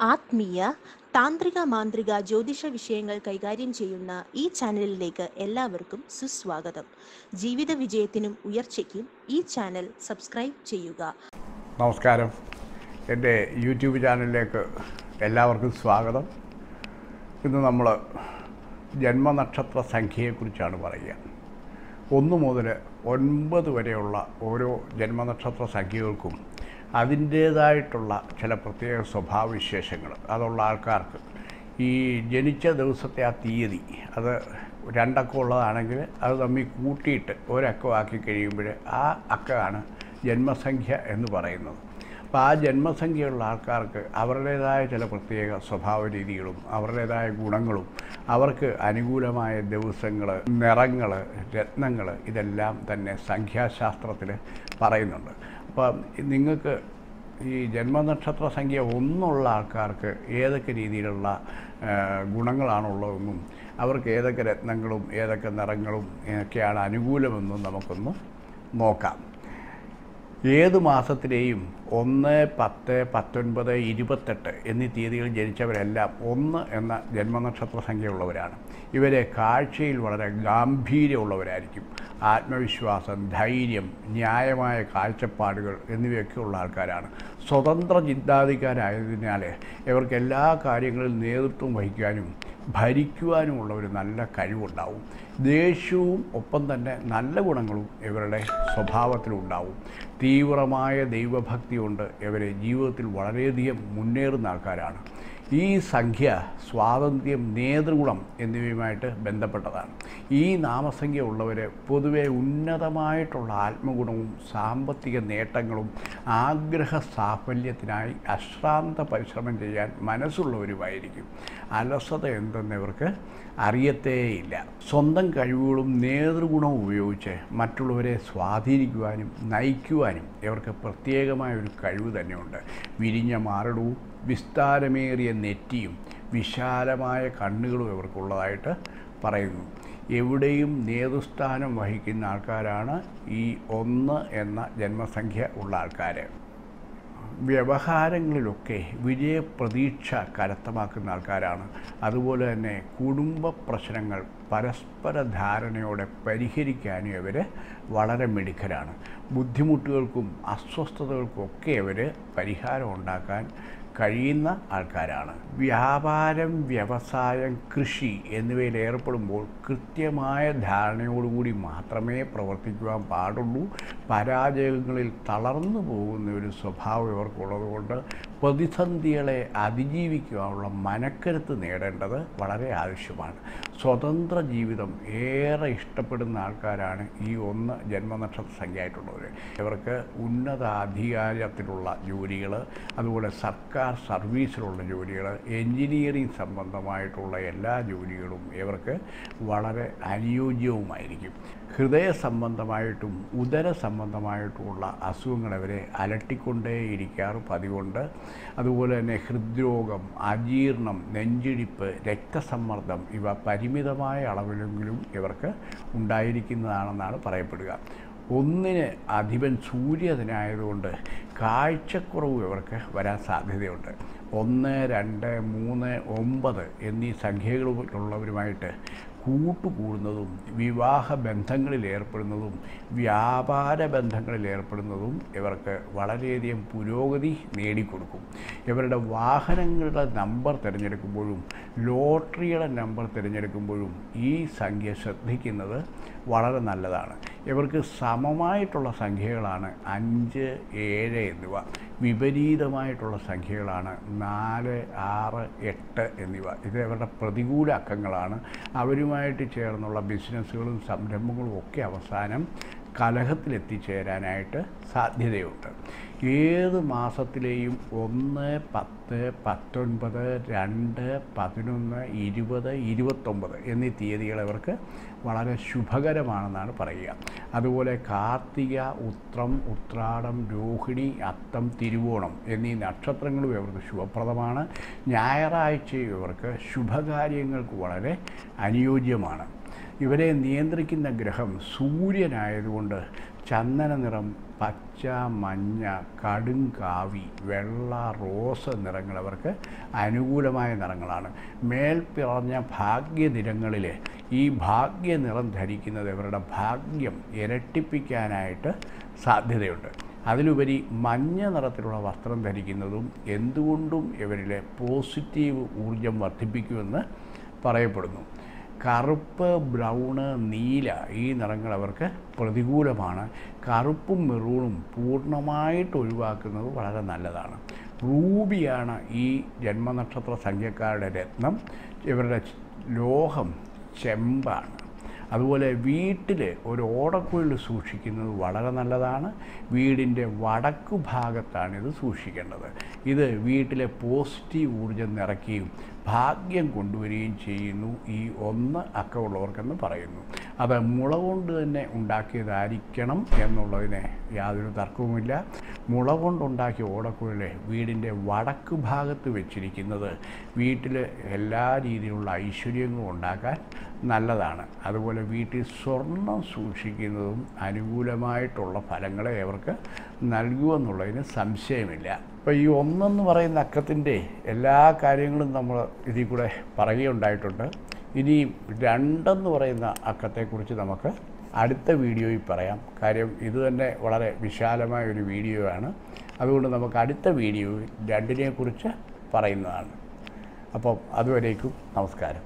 ആത്മീയ താന്ത്രിക മാന്ത്രിക ജ്യോതിഷ വിഷയങ്ങൾ കൈകാര്യം ചെയ്യുന്ന ഈ ചാനലിലേക്ക് എല്ലാവർക്കും സുസ്വാഗതം. ജീവിത വിജയത്തിനും ഉയർച്ചയ്ക്കും ഈ ചാനൽ സബ്സ്ക്രൈബ് ചെയ്യുക. നമസ്കാരം. എന്റെ യൂട്യൂബ് ചാനലിലേക്ക് എല്ലാവർക്കും സ്വാഗതം. ഇന്ന് നമ്മൾ ജന്മനക്ഷത്ര സംഖ്യയെക്കുറിച്ചാണ് പറയുക. ഒന്ന് മുതൽ ഒൻപത് വരെയുള്ള ഓരോ ജന്മനക്ഷത്ര സംഖ്യകൾക്കും അതിന്റേതായിട്ടുള്ള ചില പ്രത്യേക സ്വഭാവവിശേഷങ്ങൾ അതുള്ള ആൾക്കാർക്ക്. ഈ ജനിച്ച ദിവസത്തെ ആ തീയതി അത് രണ്ടക്കം ഉള്ളതാണെങ്കിൽ അത് തമ്മിൽ കൂട്ടിയിട്ട് ഒരക്കമാക്കി കഴിയുമ്പോൾ ആ അക്കമാണ് ജന്മസംഖ്യ എന്ന് പറയുന്നത്. അപ്പോൾ ആ ജന്മസംഖ്യയുള്ള ആൾക്കാർക്ക് അവരുടേതായ ചില പ്രത്യേക സ്വഭാവ രീതികളും അവരുടേതായ ഗുണങ്ങളും അവർക്ക് അനുകൂലമായ ദിവസങ്ങൾ നിറങ്ങൾ രത്നങ്ങൾ ഇതെല്ലാം തന്നെ സംഖ്യാശാസ്ത്രത്തിൽ പറയുന്നുണ്ട്. അപ്പം നിങ്ങൾക്ക് ഈ ജന്മനക്ഷത്ര സംഖ്യ ഒന്നുള്ള ആൾക്കാർക്ക് ഏതൊക്കെ രീതിയിലുള്ള ഗുണങ്ങളാണുള്ളതെന്നും അവർക്ക് ഏതൊക്കെ രത്നങ്ങളും ഏതൊക്കെ നിറങ്ങളും ഒക്കെയാണ് അനുകൂലമെന്നും നമുക്കൊന്ന് നോക്കാം. ഏത് മാസത്തിലെയും ഒന്ന് പത്ത് പത്തൊൻപത് ഇരുപത്തെട്ട് എന്നീ തീയതികളിൽ ജനിച്ചവരെല്ലാം ഒന്ന് എന്ന ജന്മനക്ഷത്ര സംഖ്യയുള്ളവരാണ്. ഇവരെ കാഴ്ചയിൽ വളരെ ഗാംഭീര്യമുള്ളവരായിരിക്കും. ആത്മവിശ്വാസം ധൈര്യം ന്യായമായ കാഴ്ചപ്പാടുകൾ എന്നിവയൊക്കെ ഉള്ള ആൾക്കാരാണ്. സ്വതന്ത്ര ചിന്താധികാരായതിനാൽ ഇവർക്ക് എല്ലാ കാര്യങ്ങളിലും നേതൃത്വം വഹിക്കാനും ഭരിക്കുവാനുമുള്ള ഒരു നല്ല കഴിവുണ്ടാവും. ദേഷ്യവും ഒപ്പം തന്നെ നല്ല ഗുണങ്ങളും ഇവരുടെ സ്വഭാവത്തിലുണ്ടാവും. തീവ്രമായ ദൈവഭക്തി കൊണ്ട് ഇവരെ ജീവിതത്തിൽ വളരെയധികം മുന്നേറുന്ന ആൾക്കാരാണ്. ഈ സംഖ്യ സ്വാതന്ത്ര്യം നേതൃഗുണം എന്നിവയുമായിട്ട് ബന്ധപ്പെട്ടതാണ്. ഈ നാമസംഖ്യ ഉള്ളവർ പൊതുവെ ഉന്നതമായിട്ടുള്ള ആത്മഗുണവും സാമ്പത്തിക നേട്ടങ്ങളും ആഗ്രഹ സാഫല്യത്തിനായി അശ്രാന്ത പരിശ്രമം ചെയ്യാൻ മനസ്സുള്ളവരുമായിരിക്കും. അലസത എന്തെന്നിവർക്ക് അറിയത്തേയില്ല. സ്വന്തം കഴിവുകളും നേതൃഗുണവും ഉപയോഗിച്ച് മറ്റുള്ളവരെ സ്വാധീനിക്കുവാനും നയിക്കുവാനും ഇവർക്ക് പ്രത്യേകമായ ഒരു കഴിവ് തന്നെയുണ്ട്. വിരിഞ്ഞ മാറടവും വിസ്താരമേറിയ നെറ്റിയും വിശാലമായ കണ്ണുകളും ഇവർക്കുള്ളതായിട്ട് പറയുന്നു. എവിടെയും നേതൃസ്ഥാനം വഹിക്കുന്ന ആൾക്കാരാണ് ഈ ഒന്ന് എന്ന ജന്മസംഖ്യ ഉള്ള ആൾക്കാർ വ്യവഹാരങ്ങളിലൊക്കെ വിജയപ്രതീക്ഷ കരസ്ഥമാക്കുന്ന ആൾക്കാരാണ്. അതുപോലെ തന്നെ കുടുംബ പ്രശ്നങ്ങൾ പരസ്പര ധാരണയോടെ പരിഹരിക്കാനും ഇവർ വളരെ മിടുക്കരാണ്. ബുദ്ധിമുട്ടുകൾക്കും അസ്വസ്ഥതകൾക്കും ഒക്കെ ഇവർ പരിഹാരം ഉണ്ടാക്കാൻ കഴിയുന്ന ആൾക്കാരാണ്. വ്യാപാരം വ്യവസായം കൃഷി എന്നിവയിൽ ഏർപ്പെടുമ്പോൾ കൃത്യമായ ധാരണയോടുകൂടി മാത്രമേ പ്രവർത്തിക്കുവാൻ പാടുള്ളൂ. പരാജയങ്ങളിൽ തളർന്നു പോകുന്ന ഒരു സ്വഭാവം ഇവർക്കുള്ളതുകൊണ്ട് പ്രതിസന്ധികളെ അതിജീവിക്കുവാനുള്ള മനക്കരുത്ത് നേടേണ്ടത് വളരെ ആവശ്യമാണ്. സ്വതന്ത്ര ജീവിതം ഏറെ ഇഷ്ടപ്പെടുന്ന ആൾക്കാരാണ് ഈ ഒന്ന് ജന്മനക്ഷത്ര സംഖ്യയായിട്ടുള്ളവർ ഇവർക്ക് ഉന്നതാധികാരത്തിലുള്ള ജോലികൾ അതുപോലെ സർക്കാർ സർവീസിലുള്ള ജോലികൾ എൻജിനീയറിംഗ് സംബന്ധമായിട്ടുള്ള എല്ലാ ജോലികളും ഇവർക്ക് വളരെ അനുയോജ്യവുമായിരിക്കും. ഹൃദയ സംബന്ധമായിട്ടും ഉദര സംബന്ധമായിട്ടുമുള്ള അസുഖങ്ങൾ അവരെ അലട്ടിക്കൊണ്ടേയിരിക്കാറ് പതിവുണ്ട്. അതുപോലെ തന്നെ ഹൃദ്രോഗം അജീർണം നെഞ്ചിടിപ്പ് രക്തസമ്മർദ്ദം ഇവ പരിമിതമായ അളവിലെങ്കിലും ഇവർക്ക് ഉണ്ടായിരിക്കുന്നതാണെന്നാണ് പറയപ്പെടുക. ഒന്നിന് അധിപൻ സൂര്യതനായതുകൊണ്ട് കാഴ്ചക്കുറവ് ഇവർക്ക് വരാൻ സാധ്യതയുണ്ട്. ഒന്ന് രണ്ട് മൂന്ന് ഒമ്പത് എന്നീ സംഖ്യകളുള്ളവരുമായിട്ട് കൂട്ടുകൂടുന്നതും വിവാഹ ബന്ധങ്ങളിൽ ഏർപ്പെടുന്നതും വ്യാപാര ബന്ധങ്ങളിൽ ഏർപ്പെടുന്നതും ഇവർക്ക് വളരെയധികം പുരോഗതി നേടിക്കൊടുക്കും. ഇവരുടെ വാഹനങ്ങളുടെ നമ്പർ തിരഞ്ഞെടുക്കുമ്പോഴും ലോട്ടറിയുടെ നമ്പർ തിരഞ്ഞെടുക്കുമ്പോഴും ഈ സംഖ്യ ശ്രദ്ധിക്കുന്നത് വളരെ നല്ലതാണ്. ഇവർക്ക് സമമായിട്ടുള്ള സംഖ്യകളാണ്. അഞ്ച് ഏഴ് എന്നിവ. വിപരീതമായിട്ടുള്ള സംഖ്യകളാണ്. നാല് ആറ് എട്ട് എന്നിവ. ഇത് ഇവരുടെ പ്രതികൂല അക്കങ്ങളാണ്. അവരുമായിട്ട് ചേർന്നുള്ള ബിസിനസ്സുകളും സംരംഭങ്ങളും ഒക്കെ അവസാനം കലഹത്തിലെത്തിച്ചേരാനായിട്ട് സാധ്യതയുണ്ട്. ഏത് മാസത്തിലെയും ഒന്ന് പത്ത് പത്തൊൻപത് രണ്ട് പതിനൊന്ന് ഇരുപത് ഇരുപത്തൊമ്പത് എന്നീ തീയതികൾ ഇവർക്ക് വളരെ ശുഭകരമാണെന്നാണ് പറയുക. അതുപോലെ കാർത്തിക ഉത്രം ഉത്രാടം രോഹിണി അത്തം തിരുവോണം എന്നീ നക്ഷത്രങ്ങളും ഇവർക്ക് ശുഭപ്രദമാണ്. ഞായറാഴ്ചയും ഇവർക്ക് ശുഭകാര്യങ്ങൾക്ക് വളരെ അനുയോജ്യമാണ്. ഇവരെ നിയന്ത്രിക്കുന്ന ഗ്രഹം സൂര്യനായതുകൊണ്ട് ചന്ദന നിറം പച്ച മഞ്ഞ കടും കാവി വെള്ള റോസ് നിറങ്ങൾ അവർക്ക് അനുകൂലമായ നിറങ്ങളാണ്. മേൽ പറഞ്ഞ ഭാഗ്യനിറങ്ങളിൽ ഈ ഭാഗ്യ നിറം ധരിക്കുന്നത് ഇവരുടെ ഭാഗ്യം ഇരട്ടിപ്പിക്കാനായിട്ട് സാധ്യതയുണ്ട്. അതിലുപരി മഞ്ഞ നിറത്തിലുള്ള വസ്ത്രം ധരിക്കുന്നതും എന്തുകൊണ്ടും ഇവരിലെ പോസിറ്റീവ് ഊർജം വർദ്ധിപ്പിക്കുമെന്ന് പറയപ്പെടുന്നു. കറുപ്പ് ബ്രൗണ് നീല ഈ നിറങ്ങൾ അവർക്ക് പ്രതികൂലമാണ്. കറുപ്പും മെറൂണും പൂർണമായിട്ട് ഒഴിവാക്കുന്നത് വളരെ നല്ലതാണ്. റൂബിയാണ് ഈ ജന്മനക്ഷത്ര സംഖ്യക്കാരുടെ രത്നം. ഇവരുടെ ലോഹം ചെമ്പാണ്. അതുപോലെ വീട്ടിൽ ഒരു ഓടക്കുഴൽ സൂക്ഷിക്കുന്നത് വളരെ നല്ലതാണ്. വീടിന്റെ വടക്കു ഭാഗത്താണ് ഇത് സൂക്ഷിക്കേണ്ടത്. ഇത് വീട്ടിലെ പോസിറ്റീവ് ഊർജം നിറയ്ക്കുകയും ഭാഗ്യം കൊണ്ടുവരികയും ചെയ്യുന്നു ഈ ഒന്ന് അക്കമുള്ളവർക്കെന്ന് പറയുന്നു. അത് മുള കൊണ്ട് തന്നെ ഉണ്ടാക്കിയതായിരിക്കണം എന്നുള്ളതിന് യാതൊരു തർക്കവുമില്ല. മുള കൊണ്ടുണ്ടാക്കിയ ഓടക്കുഴൽ വീടിന്റെ വടക്ക് ഭാഗത്ത് വെച്ചിരിക്കുന്നത് വീട്ടിൽ എല്ലാ രീതിയിലുള്ള ഐശ്വര്യങ്ങളും ഉണ്ടാക്കാൻ നല്ലതാണ്. അതുപോലെ വീട്ടിൽ സ്വർണം സൂക്ഷിക്കുന്നതും അനുകൂലമായിട്ടുള്ള ഫലങ്ങളെ അവർക്ക് നൽകുമെന്നുള്ളതിന് സംശയമില്ല. അപ്പോൾ ഈ ഒന്നെന്ന് പറയുന്ന അക്കത്തിന്റെ എല്ലാ കാര്യങ്ങളും നമ്മൾ ഇതിൽ കൂടെ പറയുകയുണ്ടായിട്ടുണ്ട്. ഇനി രണ്ടെന്ന് പറയുന്ന അക്കത്തെക്കുറിച്ച് നമുക്ക് അടുത്ത വീഡിയോയിൽ പറയാം. കാര്യം ഇത് തന്നെ വളരെ വിശാലമായ ഒരു വീഡിയോ ആണ്. അതുകൊണ്ട് നമുക്ക് അടുത്ത വീഡിയോയിൽ രണ്ടിനെക്കുറിച്ച് പറയുന്നതാണ്. അപ്പം അതുവരേക്കും നമസ്കാരം.